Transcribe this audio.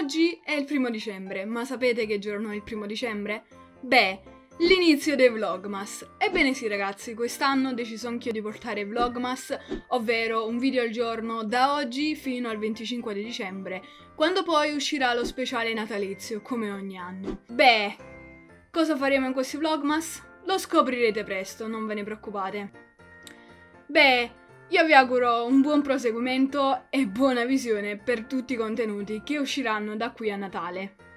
Oggi è il primo dicembre, ma sapete che giorno è il primo dicembre? Beh, l'inizio dei Vlogmas. Ebbene sì ragazzi, quest'anno ho deciso anch'io di portare Vlogmas, ovvero un video al giorno da oggi fino al 25 di dicembre, quando poi uscirà lo speciale natalizio, come ogni anno. Beh, cosa faremo in questi Vlogmas? Lo scoprirete presto, non ve ne preoccupate. Beh, io vi auguro un buon proseguimento e buona visione per tutti i contenuti che usciranno da qui a Natale.